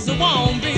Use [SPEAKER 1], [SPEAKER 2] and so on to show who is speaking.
[SPEAKER 1] else I won't be.